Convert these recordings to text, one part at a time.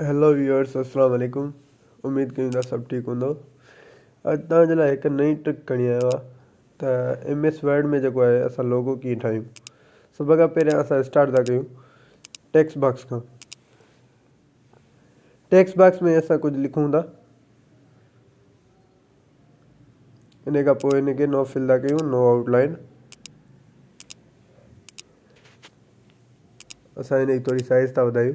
Hello viewers अस्सलाम वालेकुम उमेद कयूं था सभु ठीकु हूंदो। अॼु तव्हांजे लाइ हिकु नई ट्रिक खणी आयो आहे त एम एस वर्ड में जेको आहे असां लोगो कीअं ठाहियूं सभ खां पहिरियाँ असां स्टार्ट था कयूं टेक्स्ट बॉक्स खां टेक्स्ट बॉक्स में असां कुझु लिखूं था इन खां पोइ हिनखे नो फिल था कयूं नो आउटलाइन असां हिनजी थोरी साइज़ था वधायूं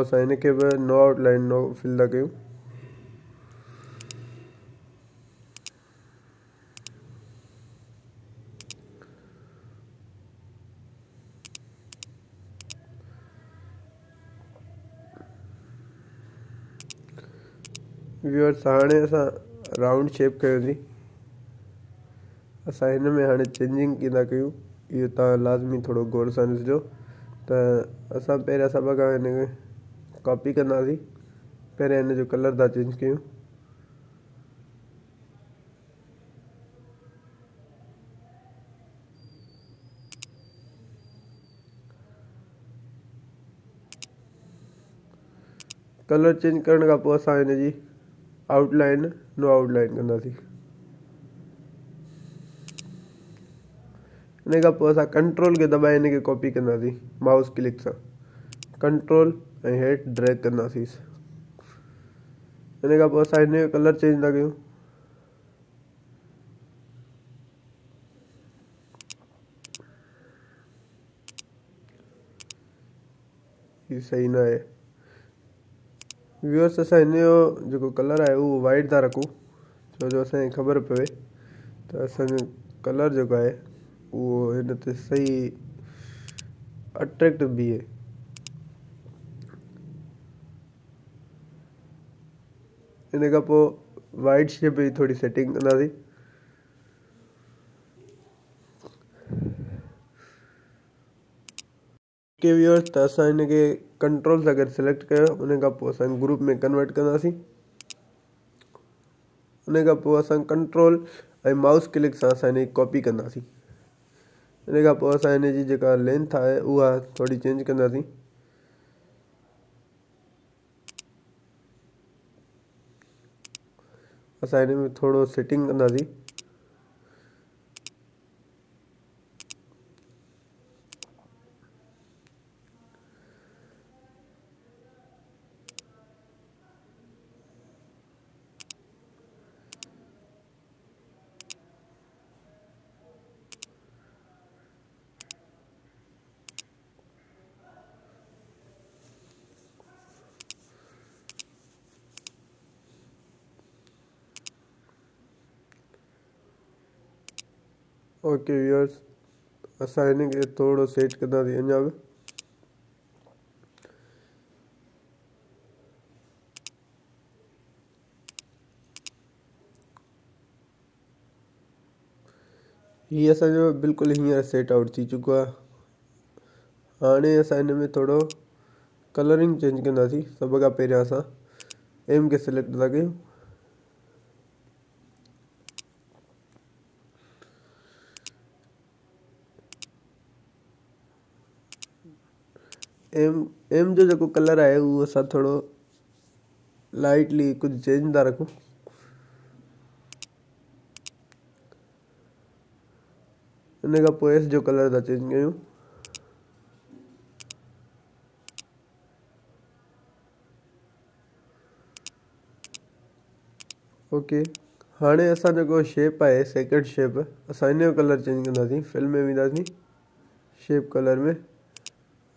असां हिनखे बि नो आउटलाइन, नो फिल था कयूं व्यूअर्स हाणे असां राउंड शेप कयोसीं असां हिन में हाणे चेंजिंग कीअं था कयूं। इहो तव्हां लाज़मी थोरो गौर सां ॾिसिजो। त असां पहिरियाँ सभ खां हिन कॉपी कंदासीं। जो कलर था चेंज कयूं। कलर चेंज करण खां पोइ असां हिन जी आउटलाइन नो आउटलाइन कंदासीं। हिन खां कंट्रोल खे दॿाए हिनखे कॉपी कंदासीं माउस क्लिक सां। कंट्रोल ऐं हेठि ड्रैग कंदासीं हिन खां पोइ कलर चेंज था कयूं। सही न आहे व्यूअर्स असां हिन जो कलर आहे उहो वाइट था रखूँ। छो जो असांखे ख़बर पए त असांजो कलर उहो हिन ते सही अट्रैक्ट खां पोइ वाइट शेप जी थोरी सेटिंग कंदासीं के व्यूअर्स त असां हिनखे कंट्रोल सां गॾु सिलेक्ट कयो उन ग्रुप में कन्वर्ट कंदासीं उन खां पोइ कंट्रोल ऐं माउस क्लिक सां असां कॉपी कंदासीं इन असां जेका लेंथ आहे उहा थोरी चेंज कंदासीं असां हिन में थोरो सेटिंग कंदासीं ओके व्यूअर्स असां हिनखे थोरो सेट कंदासीं अञा बि हीअ असांजो बिल्कुलु हींअर सेट आउट थी चुको हाणे असां हिन में थोरो कलरिंग चेंज कंदासीं सभ खां पहिरियाँ असां एम खे सिलेक्ट था कयूं एम एम जो जेको कलर आहे उहो असां लाइटली कुझु चेंज था रखूँ पोइ एस जो कलर था चेंज कयूं ओके हाणे असां शेप आहे सेकेंड शेप असां इन जो कलर चेंज कंदासीं फ़िल्म में वेंदासीं शेप कलर में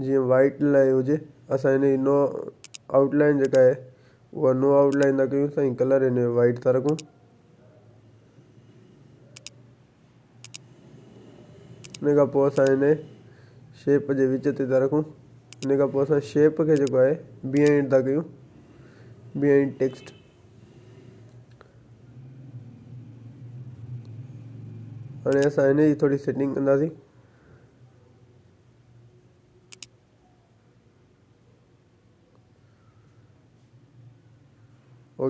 जीअं वाइट लाइ हुजे असां जी नो आउटलाइन जेका आहे, उहा नो आउटलाइन था कयूं, साईं कलर जो वाइट था रखूँ। हिन खां शेप जे विच ते था रखूँ। हिन शेप खे जेको आहे बिहाइंड था कयूं। बिहाइंड टेक्स्ट हाणे असां जी थोरी सेटिंग कंदासीं।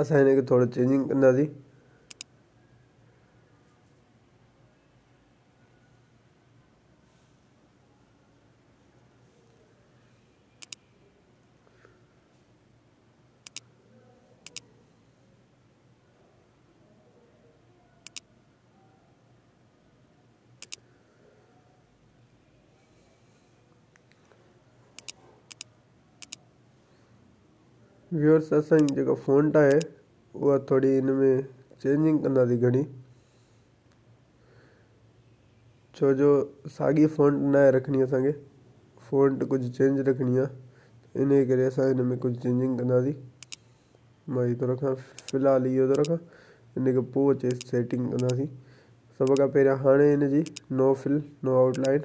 असां हिनखे थोरो चेंजिंग कंदासीं व्यूअर्स असांजी जेका फ़ॉन्ट आहे उहा थोरी हिन में चेंजिंग कंदासीं घणी छो जो साॻी फ़ॉन्ट न आहे रखणी फ़ॉन्ट कुझु चेंज रखणी आहे इन करे असां हिन में कुझु चेंजिंग कंदासीं माँ हीअ थो रखां, फ़िलहालु इहो इन सेटिंग कंदासीं सभ खां पहिरियाँ हाणे हिन जी नो फिल नो आउटलाइन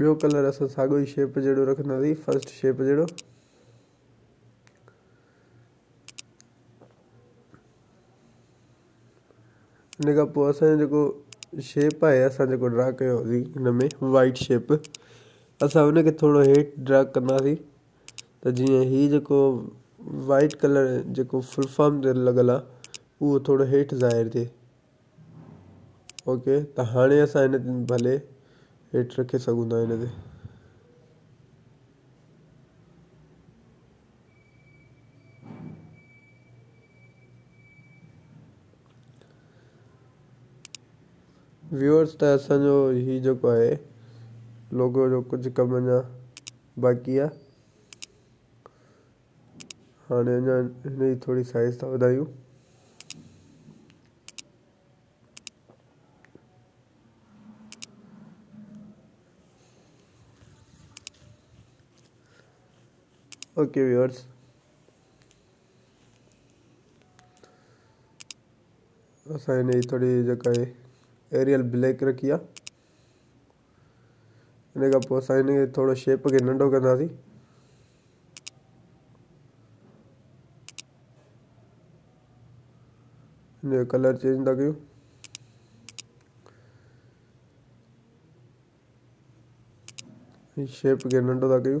ॿियो कलर असां साॻियो ई शेप जहिड़ो रखंदासीं फस्ट शेप जहिड़ो। हिन जेको शेप आहे, असां जेको ड्रा कयोसीं वाइट शेप असां हुनखे थोरो हेठि ड्रा कंदासीं, त जीअं हीउ जेको वाइट कलर जेको फुल फॉर्म ते हेठि ज़ाहिर थिए। ओके त हाणे असां भले सघूं था हिन व्यूअर्स त असांजो हीउ जेको आहे लोगो जो कुझु कमु बाक़ी आहे हाणे जी थोरी साइज़ था वधायूं ओके व्यूअर्स असाने थोड़ी जी एरियल ब्लैक रखी इन असाने थोड़ा शेप के नंढो कह कलर चेंज था क्यों शेप के नंढो था क्यों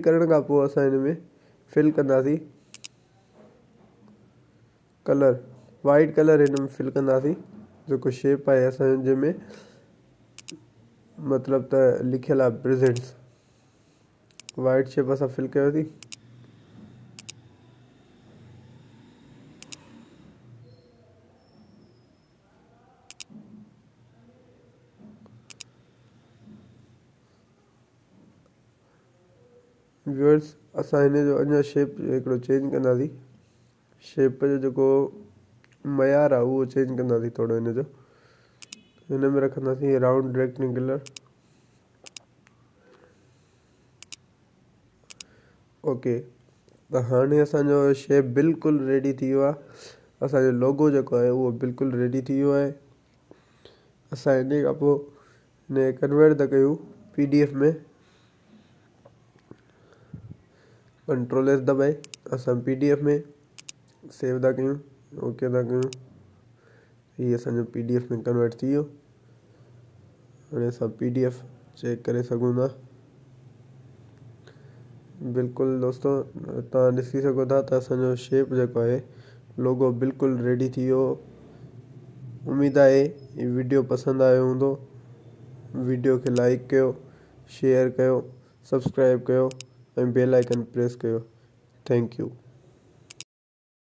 करण असां हिन में फिल कंदासीं। कलर वाइट कलर हिन में फिल कंदासीं। जेको शेप आहे असांजे में, मतिलबु त लिखियलु आहे प्रेज़ेंट्स वाइट शेप असां फिल कयोसीं। व्यूअर्स असां हिन जो शेप हिकिड़ो चेंज कंदासीं। शेप जो जेको मयार आहे, उहो चेंज कंदासीं थोरो हिन जो। हिन में रखंदासीं राउंड रेक्टेंगुलर ओके त हाणे असांजो शेप बिल्कुलु रेडी थी वियो लोगो जेको आहे, उहो बिल्कुलु रेडी थी वियो आहे। असां कन्वर्ट था कयूं पी डी एफ़ में। कंट्रोल एस दबाए असां पी में सेव था कयूं ओके था कयूं हीअ असांजो पी डी एफ़ में कन्वर्ट थी वियो हाणे असां पी डी एफ़ चेक करे सघूं था बिल्कुलु दोस्तो तव्हां ॾिसी सघो त असांजो शेप जेको आहे लोगो बिल्कुलु रेडी थी वियो उमेदु वीडियो पसंदि आयो हूंदो वीडियो खे लाइक कयो शेयर कयो सब्सक्राइब कयो ऐं बेल आइकन प्रेस कयो थैंक यू